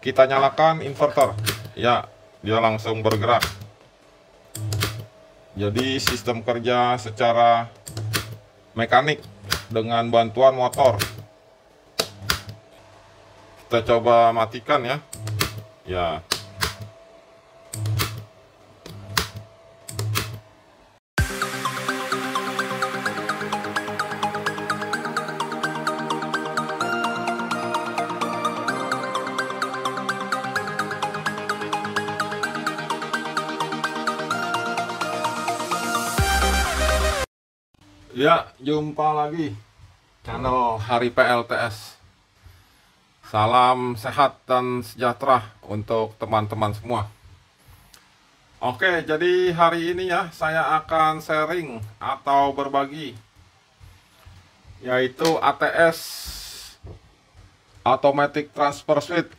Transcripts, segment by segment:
kita nyalakan inverter. Ya dia langsung bergerak. Jadi sistem kerja secara mekanik dengan bantuan motor. Kita coba matikan ya. Ya Ya, jumpa lagi channel Hari PLTS. Salam sehat dan sejahtera untuk teman-teman semua. Oke, jadi hari ini ya saya akan sharing atau berbagi yaitu ATS Automatic Transfer Switch.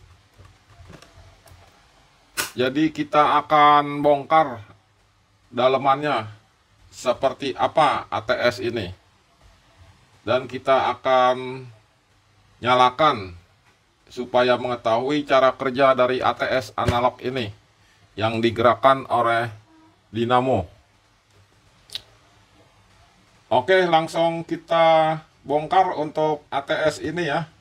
Jadi kita akan bongkar dalemannya seperti apa ATS ini. Dan kita akan nyalakan supaya mengetahui cara kerja dari ATS analog ini yang digerakkan oleh dinamo oke langsung kita bongkar untuk ATS ini ya.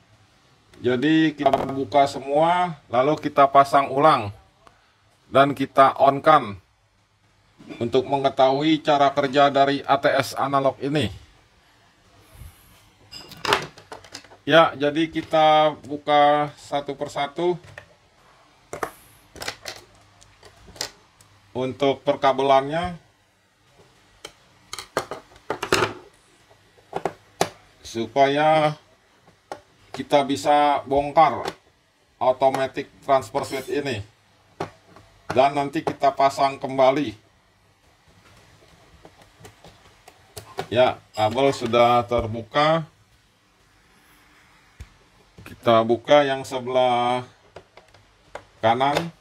Jadi kita buka semua lalu kita pasang ulang. Dan kita on kan untuk mengetahui cara kerja dari ATS analog ini. Ya, jadi kita buka satu persatu. Untuk perkabelannya supaya kita bisa bongkar automatic transfer switch ini dan nanti kita pasang kembali Ya, kabel sudah terbuka. Kita buka yang sebelah kanan.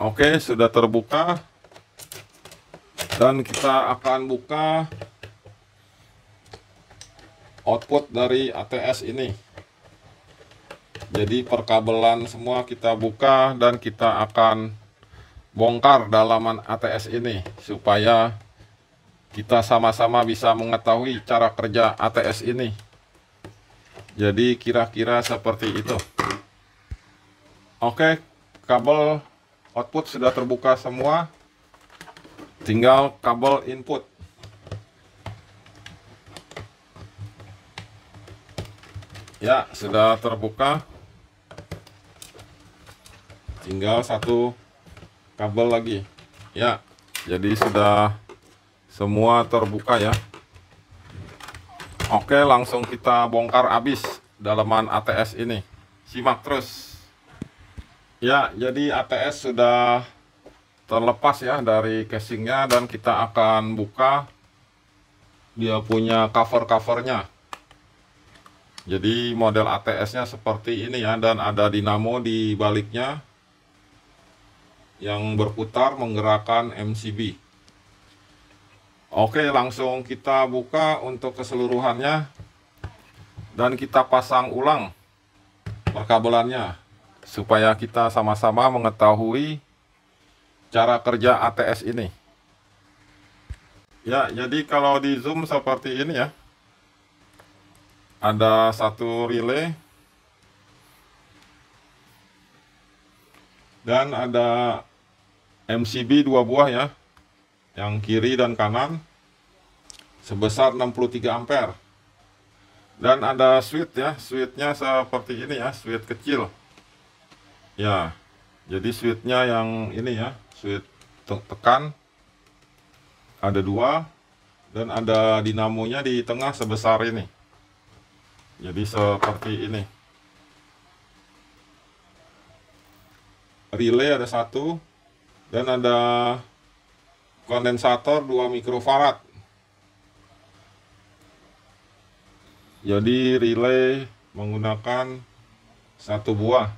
Oke, sudah terbuka. Dan kita akan buka output dari ATS ini. Jadi perkabelan semua kita buka dan kita akan bongkar dalaman ATS ini supaya kita sama-sama bisa mengetahui cara kerja ATS ini. Jadi kira-kira seperti itu. Oke, kabel output sudah terbuka semua. Tinggal kabel input. Ya, sudah terbuka. Tinggal satu kabel lagi. Ya, jadi sudah semua terbuka ya. Oke langsung kita bongkar habis dalaman ATS ini. Simak terus. Ya jadi ATS sudah terlepas ya dari casingnya dan kita akan buka. Dia punya cover-covernya. Jadi model ATS nya seperti ini ya dan ada dinamo di baliknya yang berputar menggerakkan MCB Oke langsung kita buka untuk keseluruhannya dan kita pasang ulang perkabelannya supaya kita sama-sama mengetahui cara kerja ATS ini. Ya jadi kalau di zoom seperti ini ya. Ada satu relay dan ada MCB dua buah ya yang kiri dan kanan sebesar 63 ampere. Dan ada switch ya switchnya seperti ini ya switch kecil. Ya jadi switchnya yang ini ya switch tekan ada dua dan ada dinamonya di tengah sebesar ini. Jadi seperti ini. Relay ada satu dan ada kondensator 2 mikrofarad jadi relay menggunakan satu buah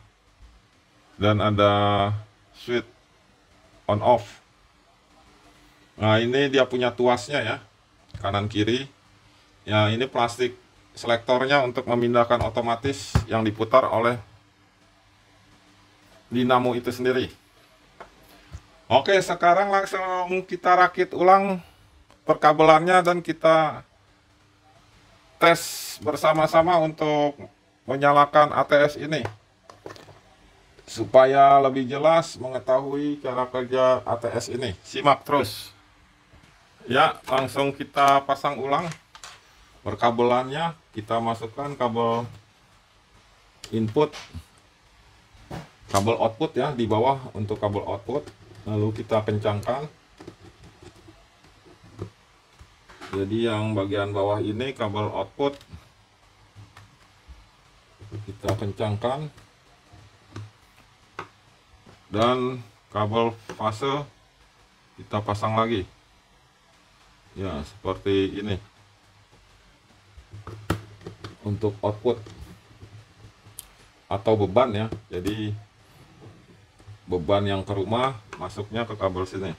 dan ada switch on off nah ini dia punya tuasnya ya kanan kiri ya ini plastik selektornya untuk memindahkan otomatis yang diputar oleh dinamo itu sendiri. Oke, sekarang langsung kita rakit ulang perkabelannya dan kita tes bersama-sama untuk menyalakan ATS ini supaya lebih jelas mengetahui cara kerja ATS ini. Simak terus. Ya, langsung kita pasang ulang perkabelannya. Kita masukkan kabel input, kabel output ya di bawah untuk kabel output. Lalu kita kencangkan. Jadi yang bagian bawah ini kabel output. Kita kencangkan. Dan kabel fase kita pasang lagi. Ya seperti ini. Untuk output atau beban ya. Jadi beban yang ke rumah masuknya ke kabel sini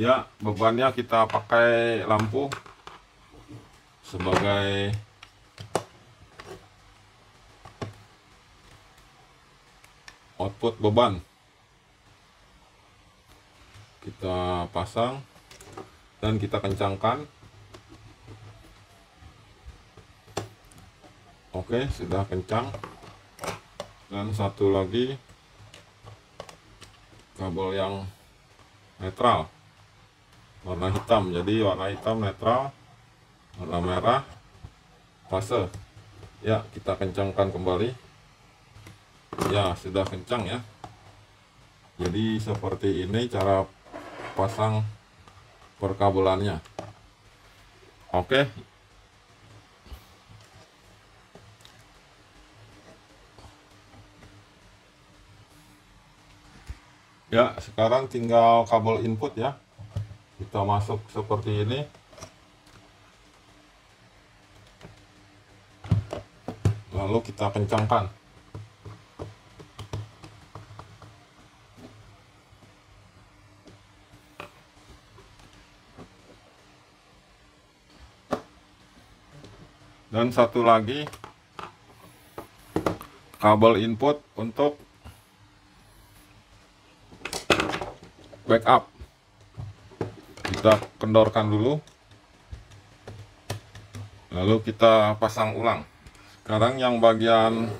ya bebannya kita pakai lampu sebagai output beban. Kita pasang dan kita kencangkan. Oke sudah kencang. Dan satu lagi kabel yang netral warna hitam. Jadi warna hitam netral warna merah. Fase. Ya kita kencangkan kembali. Ya sudah kencang ya. Jadi seperti ini cara pasang perkabelannya. Oke. Ya sekarang tinggal kabel input ya kita masuk seperti ini. Lalu kita kencangkan. Dan satu lagi kabel input untuk backup kita kendorkan dulu. Lalu kita pasang ulang. Sekarang yang bagian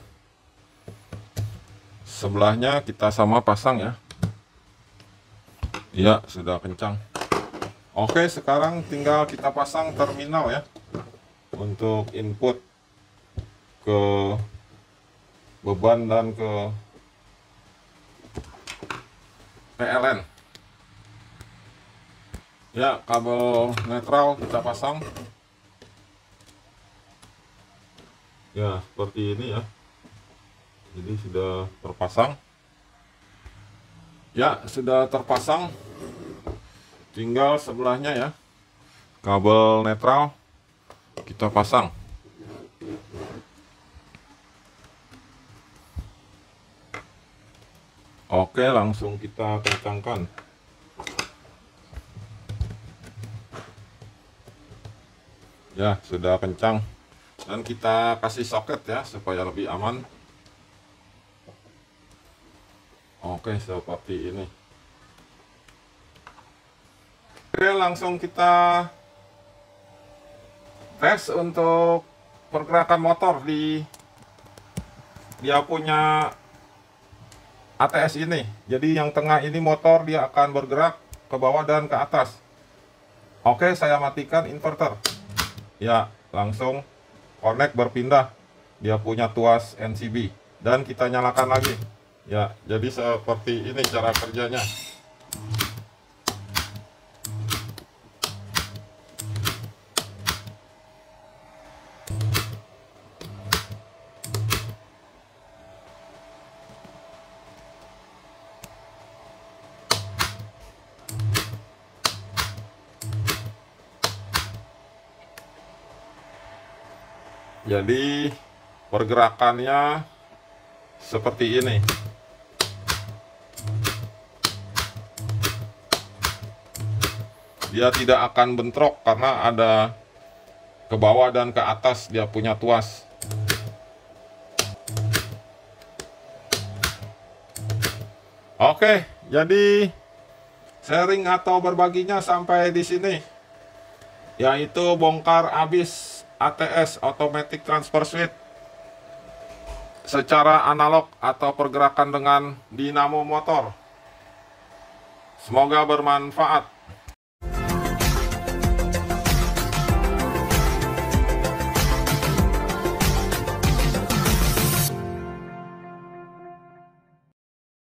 sebelahnya kita sama pasang ya. Ya sudah kencang. Oke sekarang tinggal kita pasang terminal ya. Untuk input ke beban dan ke PLN ya kabel netral kita pasang. Ya seperti ini ya. Jadi sudah terpasang. Ya sudah terpasang. Tinggal sebelahnya ya. Kabel netral kita pasang. Oke langsung kita kencangkan ya sudah kencang. Dan kita kasih soket ya supaya lebih aman. Oke seperti ini. Oke langsung kita tes untuk pergerakan motor di dia punya ATS ini. Jadi yang tengah ini motor dia akan bergerak ke bawah dan ke atas. Oke saya matikan inverter ya langsung connect berpindah. Dia punya tuas NCB dan kita nyalakan lagi. Ya jadi seperti ini cara kerjanya jadi pergerakannya seperti ini dia tidak akan bentrok karena ada ke bawah dan ke atas dia punya tuas Oke, jadi sharing atau berbaginya sampai di sini. Yaitu bongkar habis ATS Automatic Transfer Switch secara analog atau pergerakan dengan dinamo motor. Semoga bermanfaat.